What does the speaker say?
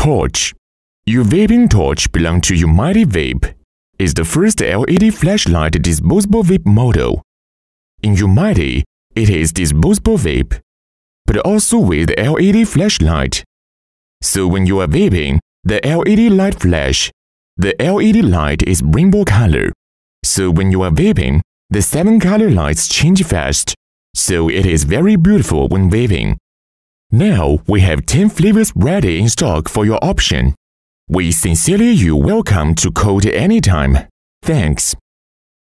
Torch. Uvping torch belongs to Umighty Vape. It's the first LED flashlight disposable vape model. In Umighty, it is disposable vape, but also with LED flashlight. So when you are vaping, the LED light flash. The LED light is rainbow color. So when you are vaping, the seven color lights change fast. So it is very beautiful when vaping. Now we have 10 flavors ready in stock for your option. We sincerely you welcome to code anytime. Thanks.